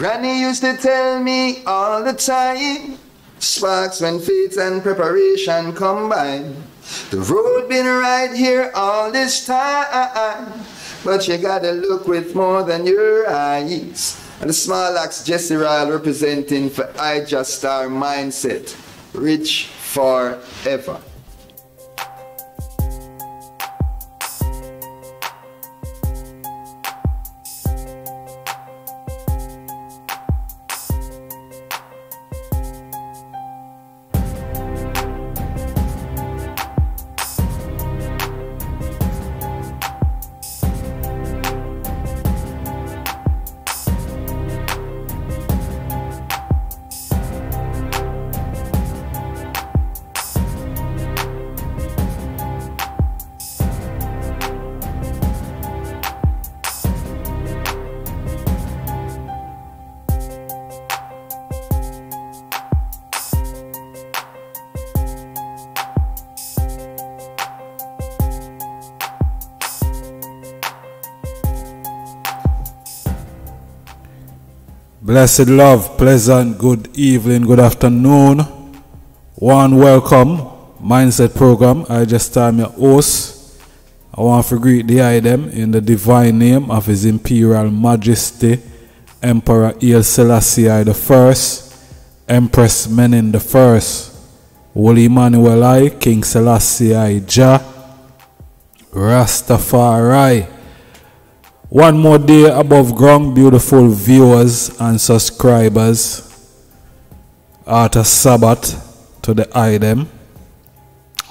Granny used to tell me all the time, sparks when faith and preparation combine. The road been right here all this time, but you gotta look with more than your eyes. And the small axe Jesse Ryle representing for Ijah Star Mindset, rich forever. Blessed love, pleasant good evening, good afternoon. One welcome, mindset program. I just am your host. I want to greet the item in the divine name of His Imperial Majesty, Emperor El Selassie the First, Empress Menen the First, Holy Emmanuel I, King Selassie I Jah, Rastafari. One more day above ground, beautiful viewers and subscribers. After Sabbath to the item,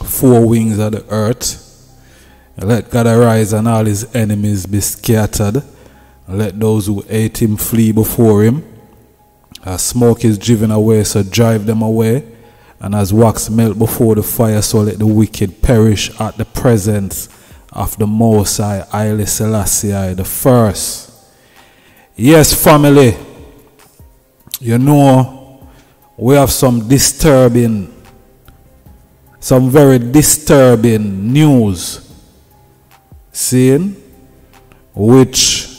four wings of the earth. Let God arise and all his enemies be scattered. Let those who hate him flee before him. As smoke is driven away, so drive them away. And as wax melt before the fire, so let the wicked perish at the presence of the Most High Haile Selassie the first. Yes, family, you know, we have some disturbing, some very disturbing news, seeing, which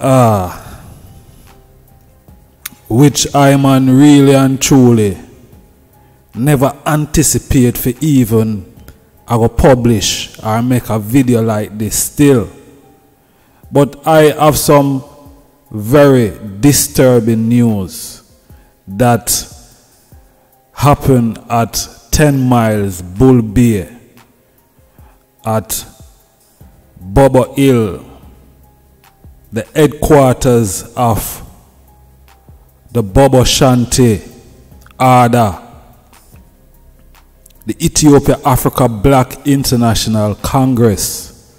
ah, uh, which I am really and truly never anticipate for even I will publish or make a video like this still. But I have some very disturbing news that happened at 10 miles Bull Bay at Bobo Hill, the headquarters of the Bobo Shanti Order the Ethiopia Africa Black International Congress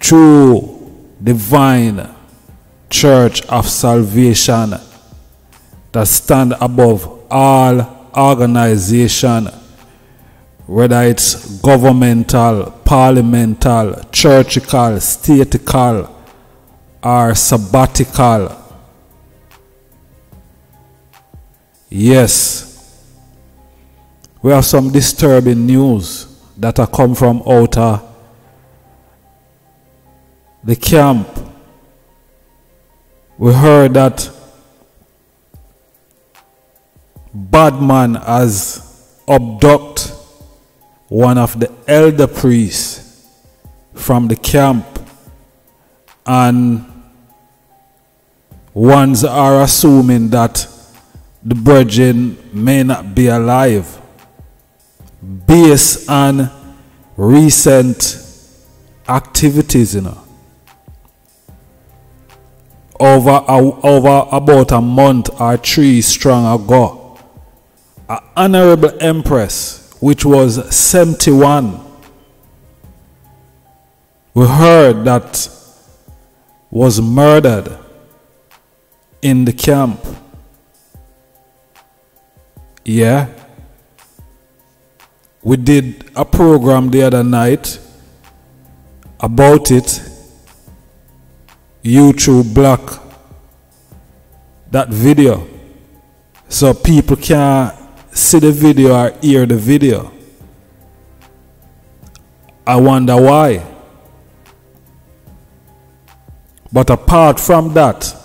through divine church of salvation that stand above all organization whether it's governmental, parliamental, churchical, statical, or sabbatical. Yes, we have some disturbing news that have come from outer the camp. We heard that Badman has abducted one of the elder priests from the camp and ones are assuming that the virgin may not be alive based on recent activities, you know. Over, over about a month or three strong ago, an honorable empress, which was 71, we heard that was murdered in the camp. Yeah. We did a program the other night about it. YouTube block that video so people can see the video or hear the video. I wonder why. But apart from that,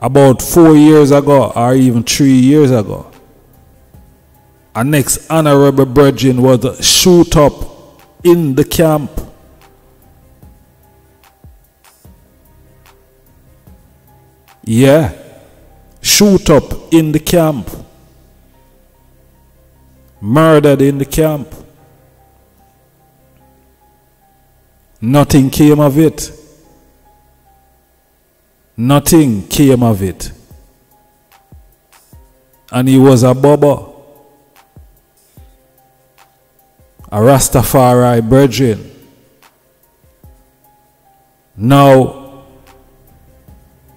about four years ago or even three years ago, our next honorable brethren was shoot up in the camp. Yeah, shoot up in the camp, murdered in the camp. Nothing came of it. Nothing came of it. And he was a bubba. A Rastafari brethren. Now,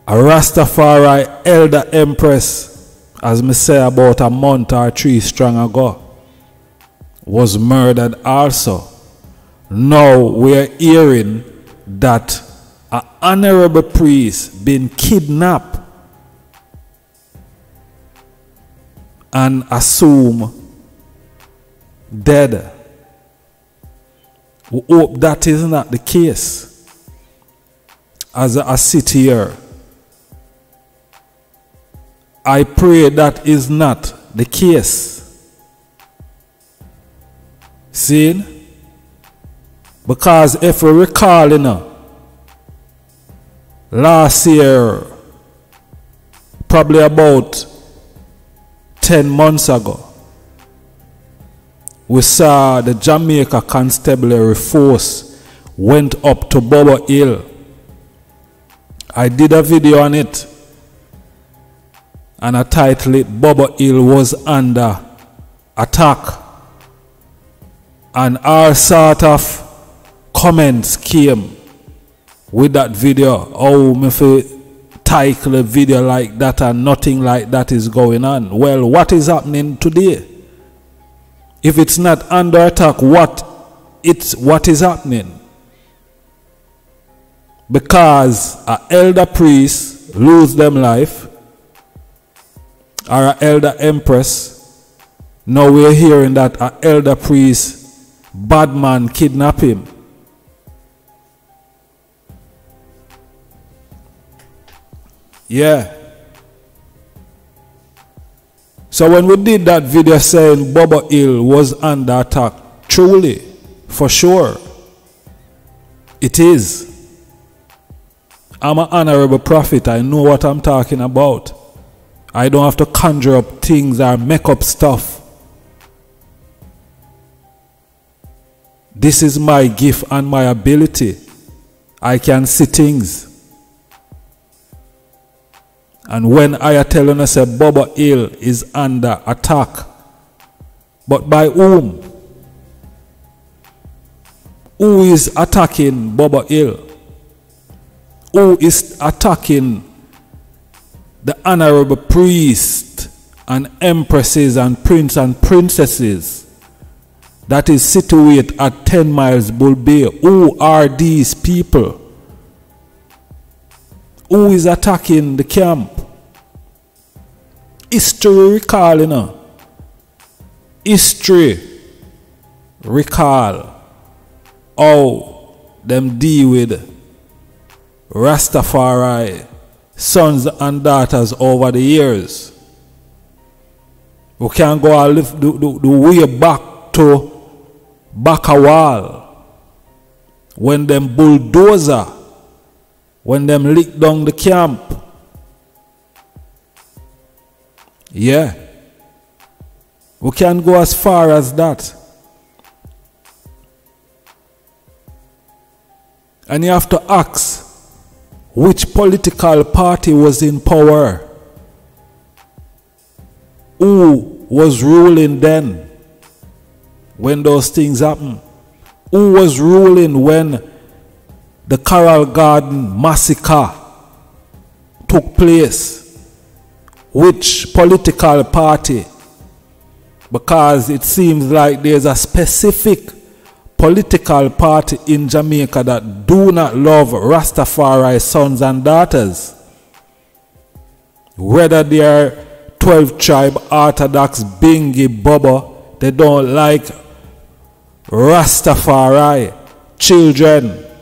a Rastafari elder empress, as me say about a month or three strong ago, was murdered also. Now we're hearing that an honorable priest been kidnapped and assumed dead. We hope that is not the case. As I sit here, I pray that is not the case. See? Because if we recall, you know, last year, probably about 10 months ago, we saw the Jamaica Constabulary Force went up to Bobo Hill. I did a video on it and I titled it Bobo Hill was under attack. And our sort of comments came with that video. Oh, me title a video like that and nothing like that is going on. Well, what is happening today? If it's not under attack, what it's what is happening? Because a elder priest lose them life, or elder empress. Now we're hearing that a elder priest bad man kidnap him. Yeah. So when we did that video saying Bobo Hill was under attack, truly, for sure, it is. I'm an honorable prophet. I know what I'm talking about. I don't have to conjure up things or make up stuff. This is my gift and my ability. I can see things. And when I tell you, I say Bobo Hill is under attack. But by whom? Who is attacking Bobo Hill? Who is attacking the honorable priest and empresses and prince and princesses that is situated at 10 miles Bull Bay? Who are these people? Who is attacking the camp? History recall, you know. History recall how them deal with Rastafari sons and daughters over the years. We can go live the, the, the way back to Back-O-Wall when them bulldozer when them lick down the camp. Yeah. We can go as far as that. And you have to ask which political party was in power? Who was ruling then when those things happened? Who was ruling when the Coral Garden massacre took place. Which political party? Because it seems like there's a specific political party in Jamaica that do not love Rastafari sons and daughters. Whether they are 12 tribe Orthodox Binghi Bubba, they don't like Rastafari children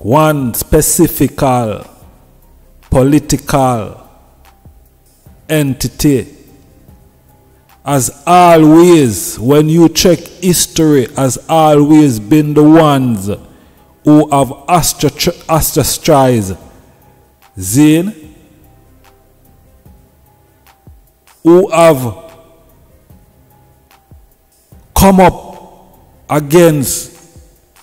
one specific political entity. As always when you check history has always been the ones who have ostracized Zane who have come up against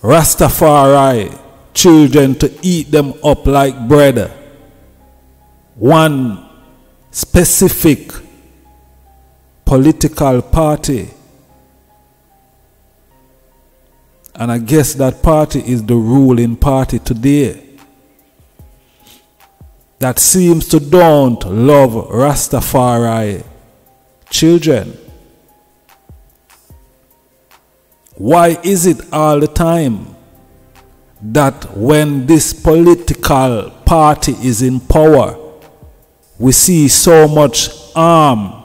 Rastafari children to eat them up like bread. One specific political party. And I guess that party is the ruling party today. That seems to don't love Rastafari children. Why is it all the time that when this political party is in power, we see so much harm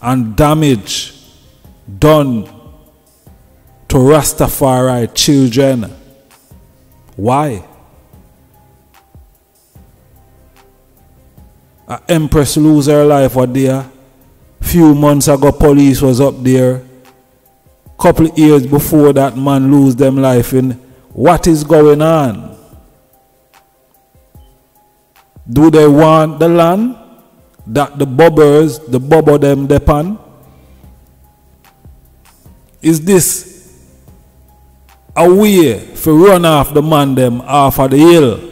and damage done to Rastafari children. Why? A empress lose her life what there. Few months ago police was up there. Couple years before that man lose them life in what is going on? Do they want the land that the bobbers, the bobber them depend? Is this a way for run off the man them off of the hill?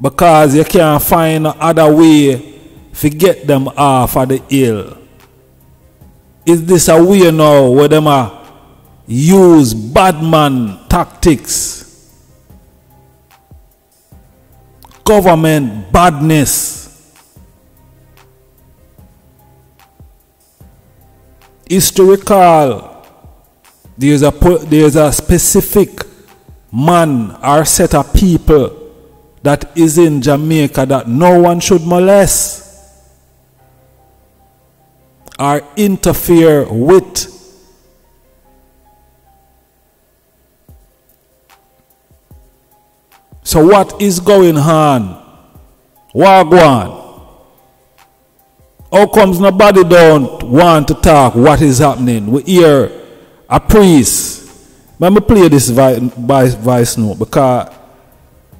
Because you can't find other way to get them off of the hill. Is this a way now where them are use bad man tactics, government badness. Historical, there's a, there's a specific man or set of people that is in Jamaica that no one should molest or interfere with So what is going on? Wagwan. How comes nobody don't want to talk what is happening? We hear a priest. Let me play this voice, voice note because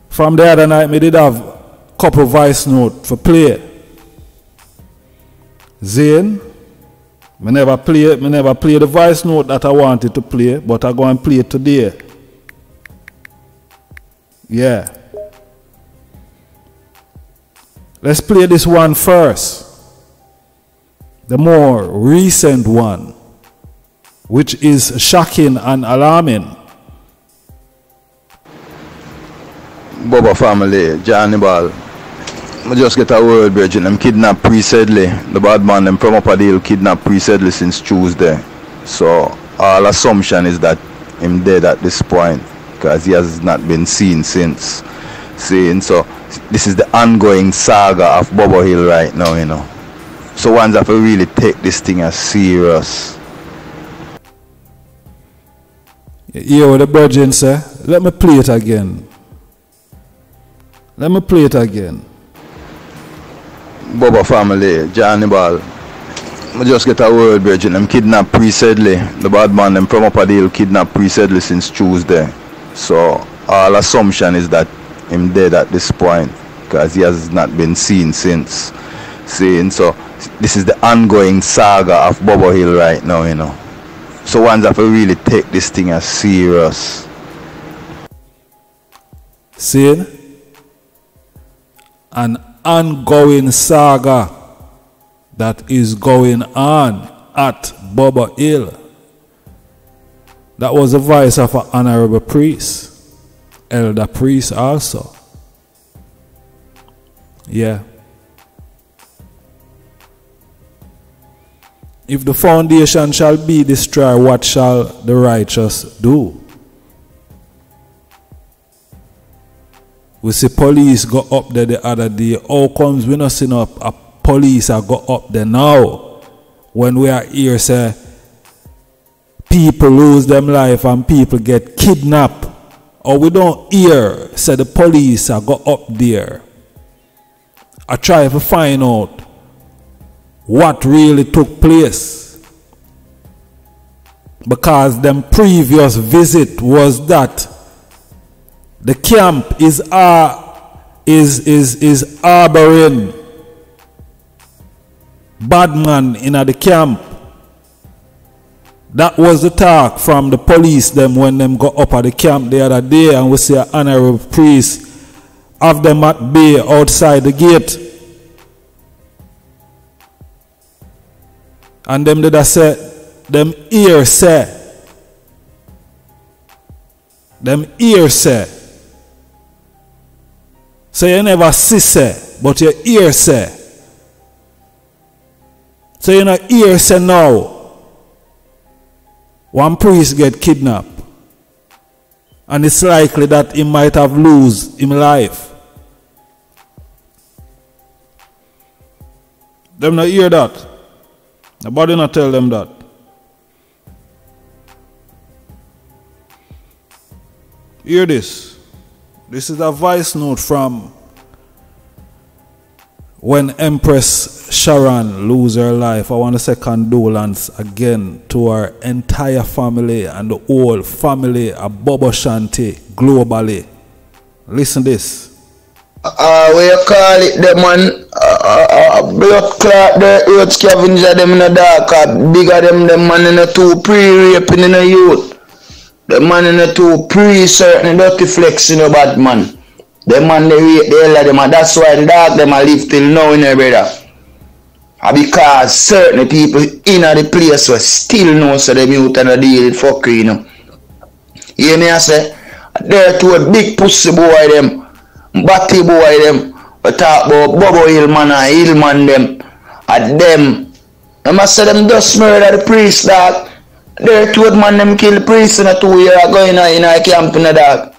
from the other night we did have a couple voice note for play. Zane, me never play, me never play the voice note that I wanted to play, but I go and play it today. Yeah. Let's play this one first. The more recent one, which is shocking and alarming. Bobo family, Johnny Ball. I just get a word, Virgin. I'm kidnapped pre-Sedley. The bad man, them from Upper Deal, kidnapped pre-Sedley since Tuesday. So, all assumption is that him dead at this point because he has not been seen since. Seeing so this is the ongoing saga of Bobo Hill right now, you know. So ones have to really take this thing as serious. Yeah, what the virgin say? Let me play it again. Let me play it again. Bobo family, Johnny Ball. I just get a word, Virgin. I'm kidnapped pre-Sedley. The bad man, them from Upper Deal, kidnapped pre-Sedley since Tuesday. So all assumption is that him dead at this point because he has not been seen since. Seeing so this is the ongoing saga of Bobo Hill right now, you know. So ones have to really take this thing as serious. Seeing an ongoing saga that is going on at Bobo Hill. That was the voice of an honorable priest, elder priest also. Yeah. If the foundation shall be destroyed, what shall the righteous do? We see police go up there the other day. How comes we not seeing up a police are go up there now? When we are here say people lose them life and people get kidnapped. Or we don't hear say the police are go up there. I try to find out what really took place. Because them previous visit was that the camp is uh, is is is harboring bad man in the camp that was the talk from the police them when them got up at the camp the other day and we see an honorable priest have them at bay outside the gate. And them did I say, them ear say, them ear say. So you never see say, but your ear say. So you know ear say now. One priest get kidnapped. And it's likely that he might have lose his life. Them not hear that. Nobody not tell them that. Hear this. This is a voice note from when Empress Sharon lose her life. I want to say condolence again to her entire family and the whole family of Bobo Shanti globally. Listen this. Uh, you call it, the man, uh, uh, uh, blood clot, the earth scavenger, them in the dark, uh, bigger them, the man in the two pre-raping in the youth. The man in the two pre-certain dirty flex in the bad man. The man they rape the elder them, and that's why the dog them a live till now in there, brother. Ah, because certain people in the place will still know so them youth and the deal with fuckery, you know. You hear me I say? There to a big pussy boy them. Batty boy them, we talk about Bobo Hillman and Hillman them, at them. I must say them just murder the priest dog. There two man them kill the priest in a two year ago in a, in a camp in a dog.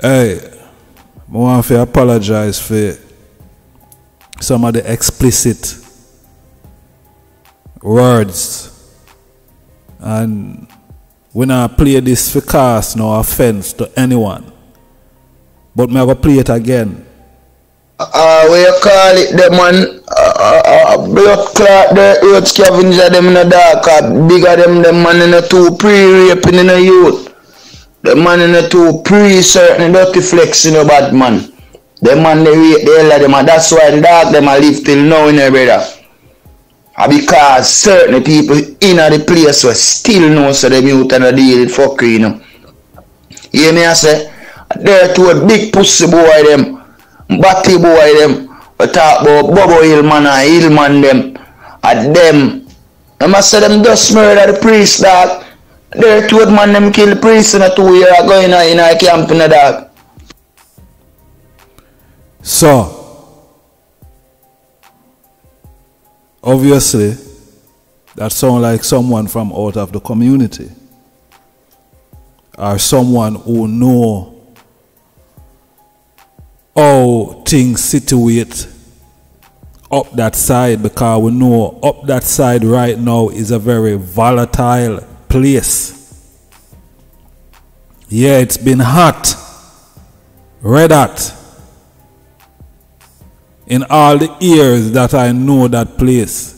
Hey, I want to apologize for some of the explicit words. And when I play this for cast no offense to anyone. But me have to play it again. Uh, what you call it, the man, uh, uh, uh, blood clot, the earth scavenger, them in the dark, uh, bigger them, the man in the two pre-raping in the youth. The man in the two pre-certain dirty flex in the bad man. The man they rape the hell of them, and that's why the dog them a live till now in there, brother. Because certain people in the place will still know so them mute and the deal with fuckery, you know. You hear me I say? There to a big pussy boy them, batty boy them, we talk about Bobo Hillman and Hillman them, and them. I must say them just murder the priest dog. There two man them kill a two year ago in a, in a camp in a dog. So, obviously, that sounds like someone from out of the community or someone who know how things situate up that side because we know up that side right now is a very volatile place. Yeah, it's been hot, red hot. In all the years that I know that place,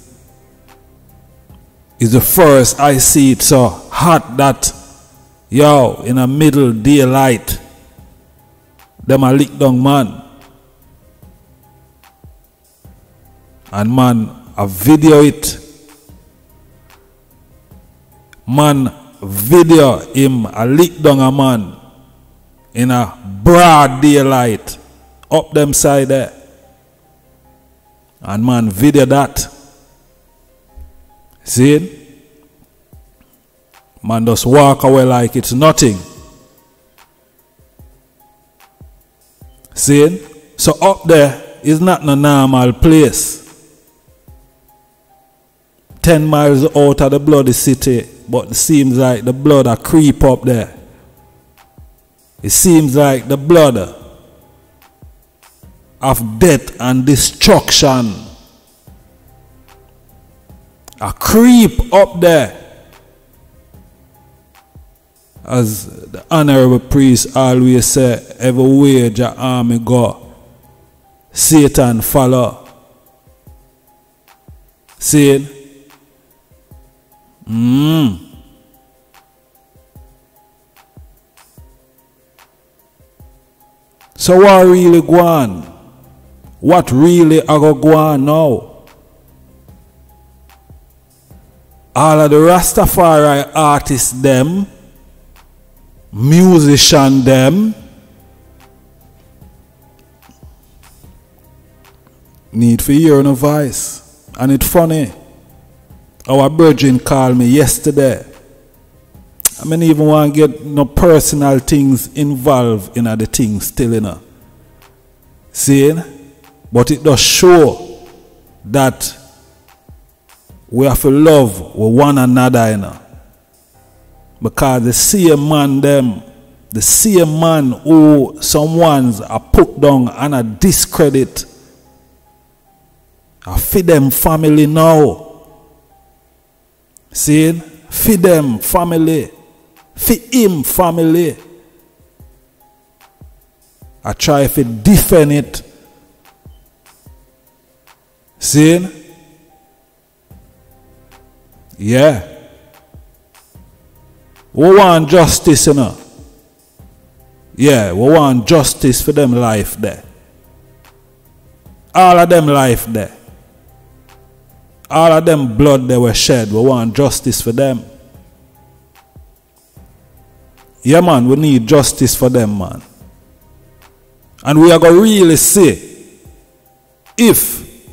is the first I see it so hot that, yo, in a middle daylight, them a lick down man. And man, I video it. Man, video him a lick down a man in a broad daylight up them side there. And man, video that. See? Man just walk away like it's nothing. See? So up there is not no normal place. 10 miles out of the bloody city, but it seems like the blood a creep up there. It seems like the blood of death and destruction a creep up there. As the honorable priest always say, every way your army go, Satan follow. See? Mm. So what really go on? What really are going go on now? All of the Rastafari artists them, musician them, need for hear no voice. And it's funny. Our virgin called me yesterday. I mean even want to get no personal things involved in other things still you know. Seeing? But it does show that we have to love with one another you know. Because the same man them, the same man who someone's are put down and a discredit I feed them family now. See? Feed them family. Feed him family. I try to defend it. See? Yeah. We want justice, you know. Yeah, we want justice for them life there. All of them life there. All of them blood they were shed, we want justice for them. Yeah, man, we need justice for them, man. And we are going to really see if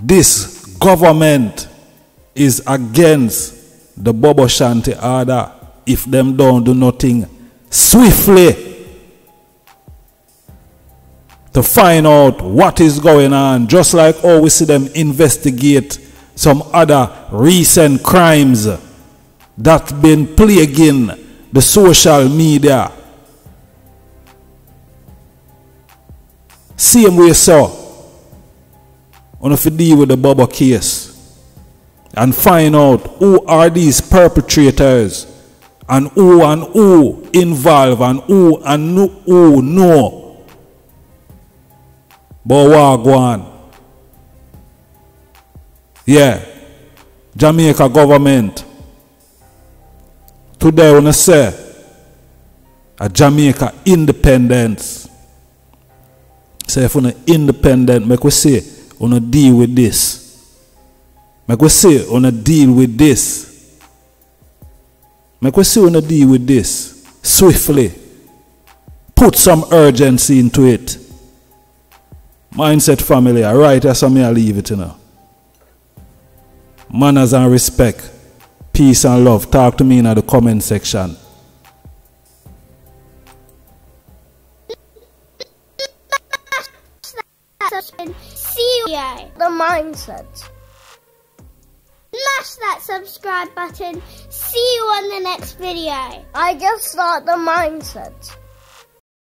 this government is against the Bobo Shanti order, if them don't do nothing swiftly to find out what is going on, just like how we see them investigate some other recent crimes that been plaguing the social media. Same way so. On if you deal with the Bubba case and find out who are these perpetrators and who and who involved and who and who know. But? Yeah. Jamaica government. Today I say a Jamaica independence. Say if you're independent, make we say wanna deal with this. Make we say wanna deal with this. Make we say wanna deal with this swiftly. Put some urgency into it. Mindset family, alright, that's how me I leave it you know manners and respect, peace and love. Talk to me in the comment section. See the mindset. Smash that subscribe button. See you on the next video. Ijah Star the mindset.